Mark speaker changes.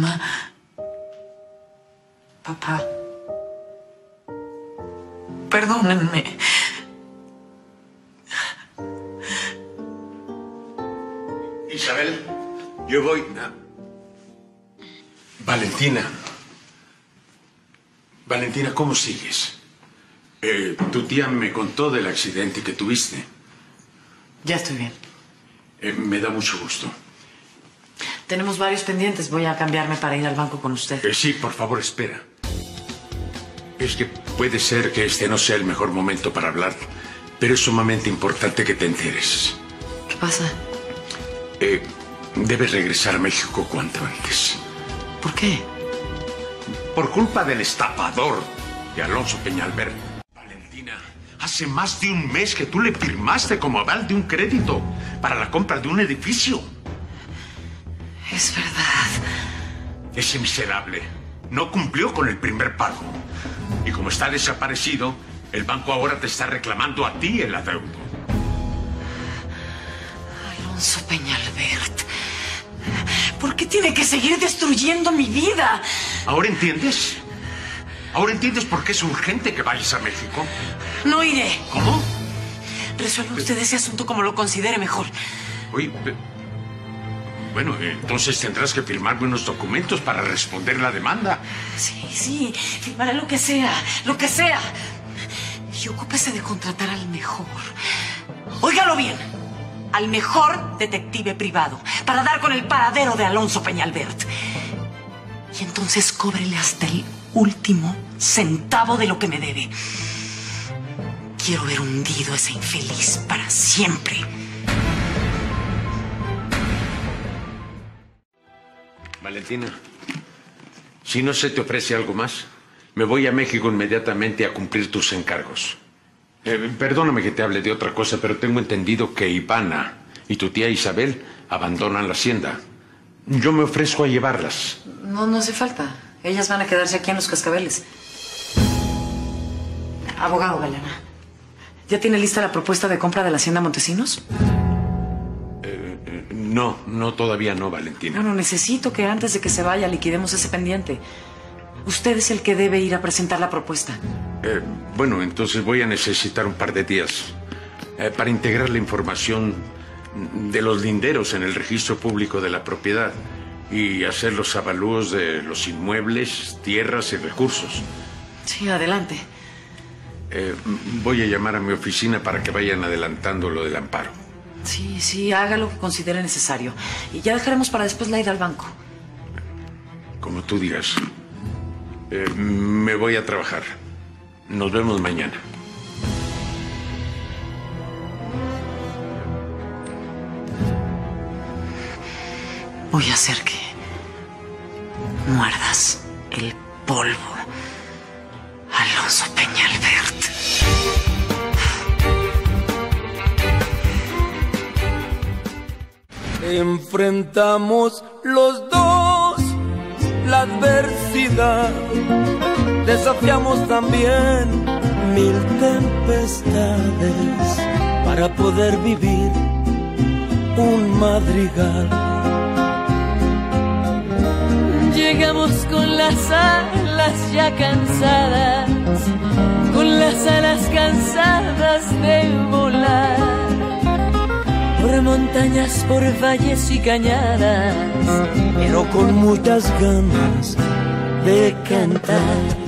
Speaker 1: Mamá. Papá. Perdónenme.
Speaker 2: Isabel, yo voy a... Valentina. Valentina, ¿cómo sigues? Eh, tu tía me contó del accidente que tuviste.
Speaker 1: Ya estoy bien.
Speaker 2: Eh, me da mucho gusto.
Speaker 1: Tenemos varios pendientes. Voy a cambiarme para ir al banco con usted.
Speaker 2: Eh, sí, por favor, espera. Es que puede ser que este no sea el mejor momento para hablar, pero es sumamente importante que te enteres.
Speaker 1: ¿Qué pasa?
Speaker 2: Eh, debes regresar a México cuanto antes.
Speaker 1: ¿Por qué?
Speaker 2: Por culpa del estafador de Alonso Peñalver. Valentina, hace más de un mes que tú le firmaste como aval de un crédito para la compra de un edificio.
Speaker 1: Es verdad.
Speaker 2: Ese miserable no cumplió con el primer pago. Y como está desaparecido, el banco ahora te está reclamando a ti el adeudo.
Speaker 1: Alonso Peñalbert. ¿Por qué tiene que seguir destruyendo mi vida?
Speaker 2: ¿Ahora entiendes? ¿Ahora entiendes por qué es urgente que vayas a México?
Speaker 1: No iré.
Speaker 2: ¿Cómo?
Speaker 1: Resuelva usted ese asunto como lo considere mejor.
Speaker 2: Oye, bueno, entonces tendrás que firmarme unos documentos para responder la demanda.
Speaker 1: Sí, sí, firmaré lo que sea, lo que sea. Y ocúpese de contratar al mejor. Óigalo bien. Al mejor detective privado para dar con el paradero de Alonso Peñalbert. Y entonces cóbrele hasta el último centavo de lo que me debe. Quiero ver hundido a ese infeliz para siempre.
Speaker 2: Valentina, si no se te ofrece algo más, me voy a México inmediatamente a cumplir tus encargos. Eh, perdóname que te hable de otra cosa, pero tengo entendido que Ivana y tu tía Isabel abandonan la hacienda. Yo me ofrezco a llevarlas.
Speaker 1: No, no hace falta. Ellas van a quedarse aquí en los cascabeles. Abogado Galena, ¿ya tiene lista la propuesta de compra de la hacienda Montesinos?
Speaker 2: No, no, todavía no, Valentina.
Speaker 1: Bueno, necesito que antes de que se vaya liquidemos ese pendiente. Usted es el que debe ir a presentar la propuesta.
Speaker 2: Eh, bueno, entonces voy a necesitar un par de días eh, para integrar la información de los linderos en el registro público de la propiedad y hacer los avalúos de los inmuebles, tierras y recursos.
Speaker 1: Sí, adelante.
Speaker 2: Eh, voy a llamar a mi oficina para que vayan adelantando lo del amparo.
Speaker 1: Sí, sí, haga lo que considere necesario. Y ya dejaremos para después la ida al banco.
Speaker 2: Como tú digas. Eh, me voy a trabajar. Nos vemos mañana.
Speaker 1: Voy a hacer que muerdas el polvo. Alonso Peñalbert.
Speaker 3: Enfrentamos los dos la adversidad, desafiamos también mil tempestades para poder vivir un madrigal.
Speaker 4: Llegamos con las alas ya cansadas, con las alas cansadas de volar. Por montañas, por valles y cañadas,
Speaker 3: pero con muchas ganas de cantar.